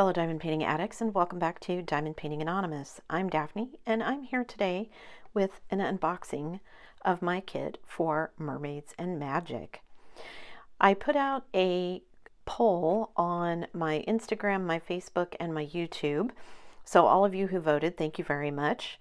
fellow diamond painting addicts, and welcome back to Diamond Painting Anonymous. I'm Daphne, and I'm here today with an unboxing of my kit for Mermaids and Magic. I put out a poll on my Instagram, my Facebook, and my YouTube. So, all of you who voted, thank you very much.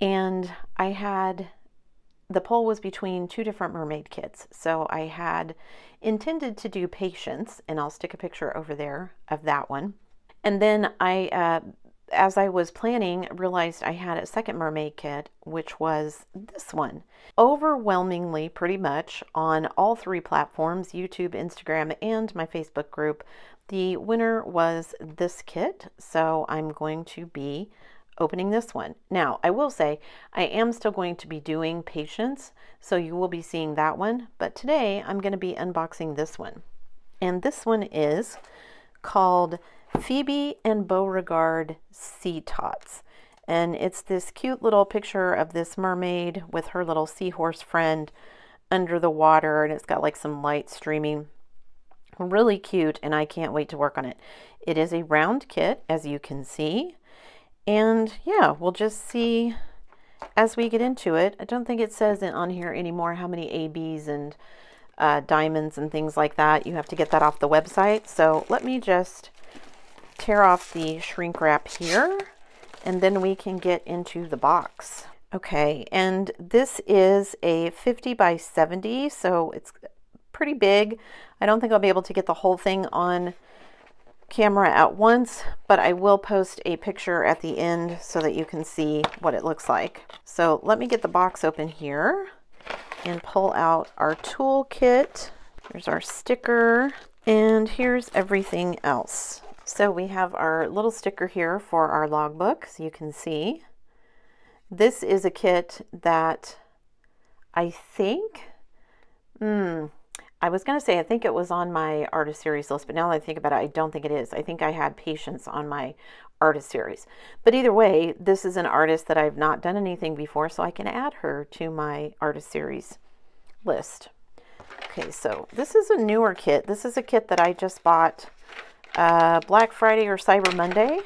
And I had the poll was between two different mermaid kits. So I had intended to do Patience, and I'll stick a picture over there of that one. And then I, uh, as I was planning, realized I had a second mermaid kit, which was this one. Overwhelmingly, pretty much on all three platforms YouTube, Instagram, and my Facebook group, the winner was this kit. So I'm going to be opening this one. Now, I will say I am still going to be doing Patience, so you will be seeing that one, but today I'm going to be unboxing this one. And this one is called Phoebe and Beauregard Sea Tots. And it's this cute little picture of this mermaid with her little seahorse friend under the water, and it's got like some light streaming. Really cute, and I can't wait to work on it. It is a round kit, as you can see. And yeah, we'll just see as we get into it. I don't think it says it on here anymore how many ABs and uh, diamonds and things like that. You have to get that off the website. So let me just tear off the shrink wrap here and then we can get into the box. Okay, and this is a 50 by 70, so it's pretty big. I don't think I'll be able to get the whole thing on camera at once, but I will post a picture at the end so that you can see what it looks like. So let me get the box open here and pull out our toolkit. There's our sticker, and here's everything else. So we have our little sticker here for our logbook, so you can see. This is a kit that I think, hmm, I was going to say, I think it was on my artist series list, but now that I think about it, I don't think it is. I think I had Patience on my artist series. But either way, this is an artist that I've not done anything before, so I can add her to my artist series list. Okay, so this is a newer kit. This is a kit that I just bought uh, Black Friday or Cyber Monday.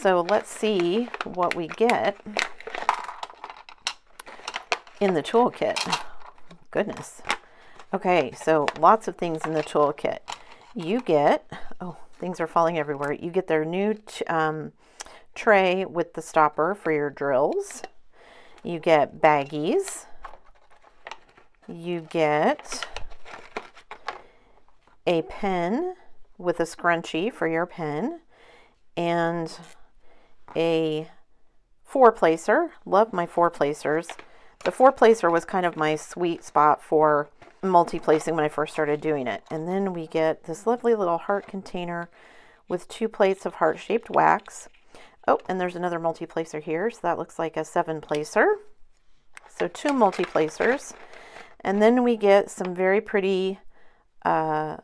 So let's see what we get in the toolkit. Goodness. Okay, so lots of things in the toolkit. You get, oh, things are falling everywhere. You get their new um, tray with the stopper for your drills. You get baggies. You get a pen with a scrunchie for your pen and a four placer. Love my four placers. The four placer was kind of my sweet spot for multi-placing when I first started doing it. And then we get this lovely little heart container with two plates of heart-shaped wax. Oh, and there's another multi-placer here. So that looks like a seven placer. So two multi-placers. And then we get some very pretty uh,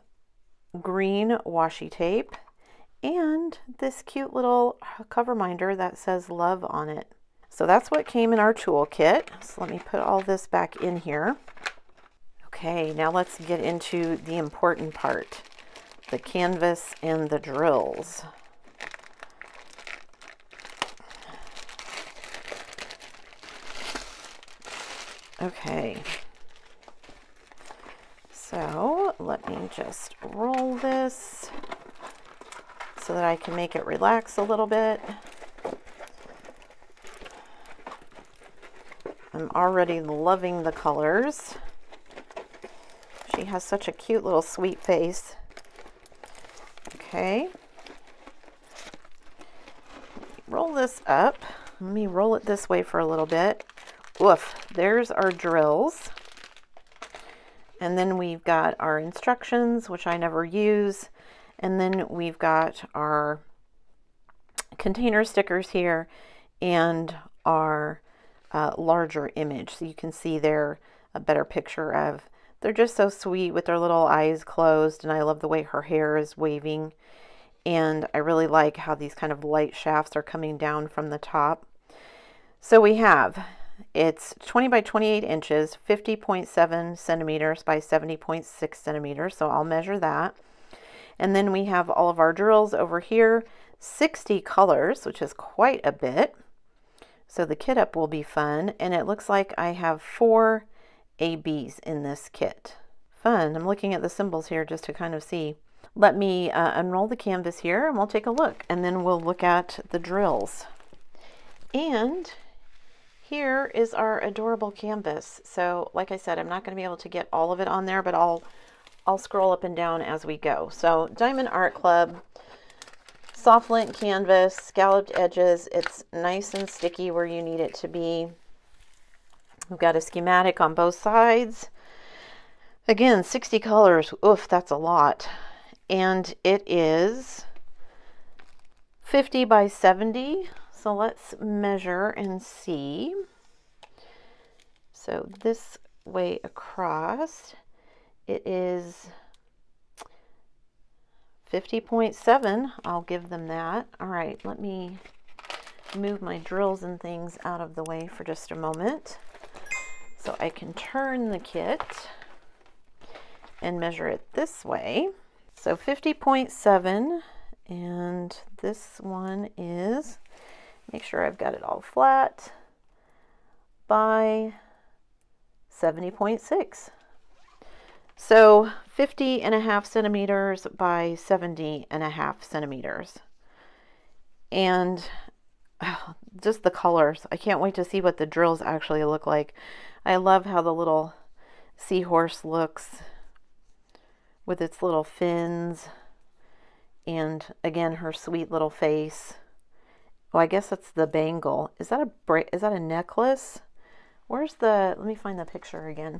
green washi tape and this cute little cover minder that says love on it. So that's what came in our toolkit. So let me put all this back in here. Okay, now let's get into the important part, the canvas and the drills. Okay, so let me just roll this so that I can make it relax a little bit. I'm already loving the colors. She has such a cute little sweet face. Okay. Roll this up. Let me roll it this way for a little bit. Woof. There's our drills. And then we've got our instructions, which I never use. And then we've got our container stickers here and our uh, larger image. So you can see there a better picture of they're just so sweet with their little eyes closed, and I love the way her hair is waving. And I really like how these kind of light shafts are coming down from the top. So we have, it's 20 by 28 inches, 50.7 centimeters by 70.6 centimeters. So I'll measure that. And then we have all of our drills over here, 60 colors, which is quite a bit. So the kit up will be fun. And it looks like I have four ABs in this kit. Fun. I'm looking at the symbols here just to kind of see. Let me uh, unroll the canvas here and we'll take a look. And then we'll look at the drills. And here is our adorable canvas. So like I said, I'm not going to be able to get all of it on there, but I'll I'll scroll up and down as we go. So Diamond Art Club, soft lint canvas, scalloped edges. It's nice and sticky where you need it to be. We've got a schematic on both sides. Again, 60 colors. Oof, that's a lot. And it is 50 by 70. So let's measure and see. So this way across it is 50.7. I'll give them that. All right, let me move my drills and things out of the way for just a moment so I can turn the kit and measure it this way. So 50.7 and this one is, make sure I've got it all flat, by 70.6. So 50 and a half centimeters by 70 and a half centimeters. And oh, just the colors. I can't wait to see what the drills actually look like. I love how the little seahorse looks with its little fins and again her sweet little face. Oh, I guess that's the bangle. Is that a is that a necklace? Where's the let me find the picture again.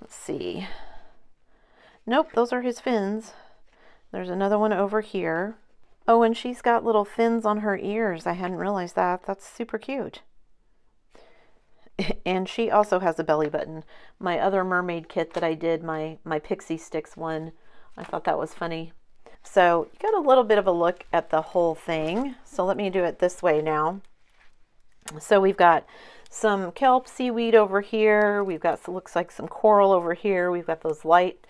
Let's see. Nope, those are his fins. There's another one over here. Oh, and she's got little fins on her ears. I hadn't realized that. That's super cute. And she also has a belly button. My other mermaid kit that I did, my, my Pixie Sticks one, I thought that was funny. So you got a little bit of a look at the whole thing. So let me do it this way now. So we've got some kelp seaweed over here. We've got, looks like some coral over here. We've got those light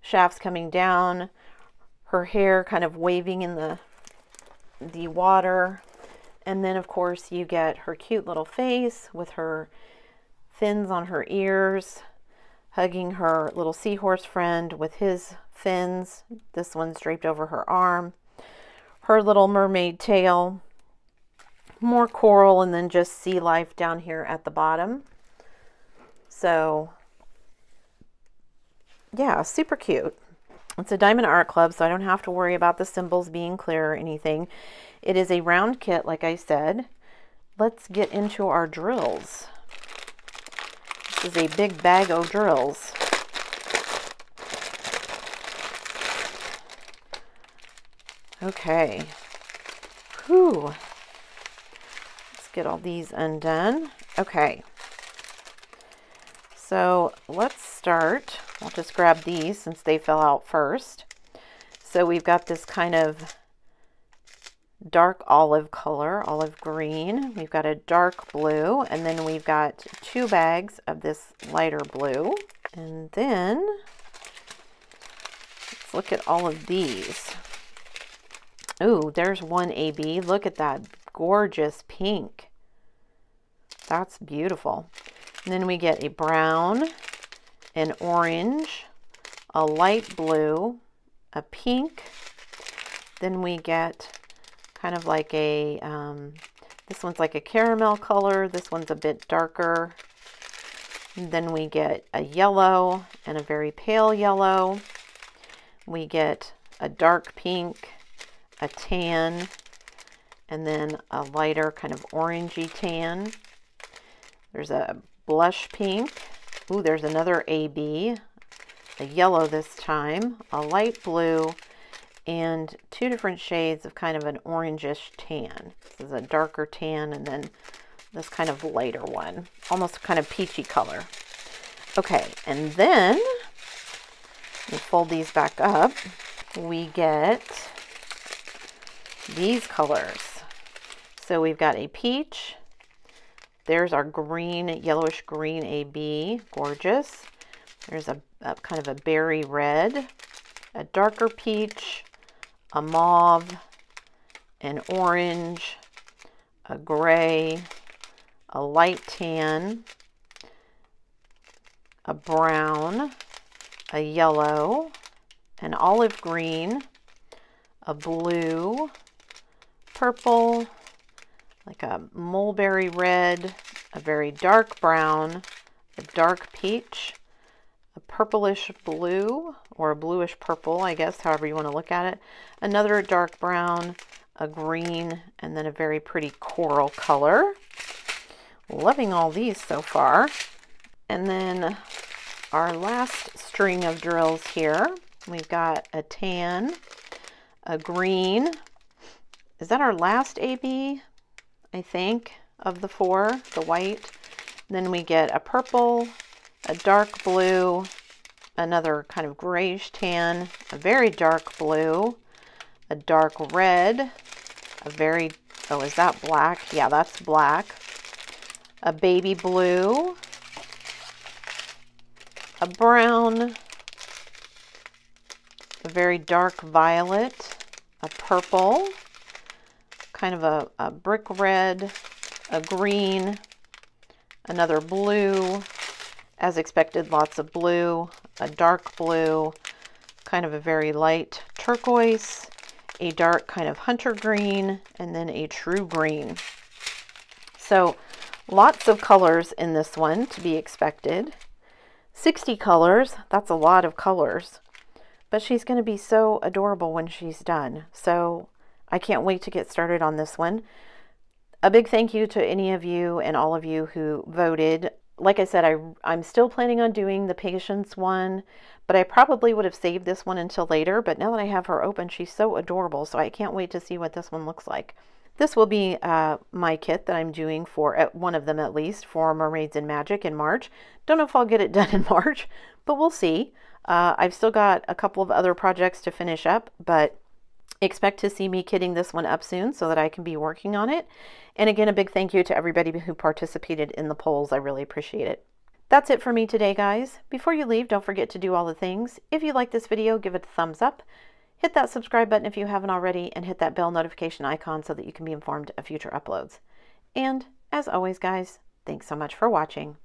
shafts coming down. Her hair kind of waving in the, the water. And then, of course, you get her cute little face with her fins on her ears, hugging her little seahorse friend with his fins. This one's draped over her arm. Her little mermaid tail more coral and then just sea life down here at the bottom. So yeah, super cute. It's a Diamond Art Club, so I don't have to worry about the symbols being clear or anything. It is a round kit, like I said. Let's get into our drills. Is a big bag of drills. Okay. Whew Let's get all these undone. Okay. So let's start. I'll just grab these since they fell out first. So we've got this kind of dark olive color, olive green. We've got a dark blue, and then we've got two bags of this lighter blue. And then let's look at all of these. Ooh, there's one AB. Look at that gorgeous pink. That's beautiful. And then we get a brown, an orange, a light blue, a pink. Then we get kind of like a, um, this one's like a caramel color. This one's a bit darker. And then we get a yellow and a very pale yellow. We get a dark pink, a tan, and then a lighter kind of orangey tan. There's a blush pink. Ooh, there's another AB, a yellow this time, a light blue, and two different shades of kind of an orangish tan. This is a darker tan and then this kind of lighter one, almost kind of peachy color. Okay, and then we fold these back up. We get these colors. So we've got a peach. There's our green, yellowish green AB. Gorgeous. There's a, a kind of a berry red. a darker peach, a mauve, an orange, a gray, a light tan, a brown, a yellow, an olive green, a blue, purple, like a mulberry red, a very dark brown, a dark peach, a purplish blue, or a bluish purple, I guess, however you want to look at it, another dark brown, a green, and then a very pretty coral color. Loving all these so far. And then our last string of drills here, we've got a tan, a green. Is that our last AB? I think, of the four, the white. Then we get a purple, a dark blue, another kind of grayish tan, a very dark blue, a dark red, a very, oh, is that black? Yeah, that's black. A baby blue, a brown, a very dark violet, a purple, kind of a, a brick red, a green, another blue, as expected, lots of blue, a dark blue, kind of a very light turquoise, a dark kind of hunter green, and then a true green. So lots of colors in this one to be expected. 60 colors, that's a lot of colors. But she's going to be so adorable when she's done. So I can't wait to get started on this one. A big thank you to any of you and all of you who voted. Like I said, I, I'm still planning on doing the patience one, but I probably would have saved this one until later. But now that I have her open, she's so adorable, so I can't wait to see what this one looks like. This will be uh, my kit that I'm doing for uh, one of them at least for Mermaids and Magic in March. Don't know if I'll get it done in March, but we'll see. Uh, I've still got a couple of other projects to finish up, but expect to see me kitting this one up soon so that I can be working on it. And again, a big thank you to everybody who participated in the polls. I really appreciate it. That's it for me today, guys. Before you leave, don't forget to do all the things. If you like this video, give it a thumbs up. Hit that subscribe button if you haven't already, and hit that bell notification icon so that you can be informed of future uploads. And as always, guys, thanks so much for watching.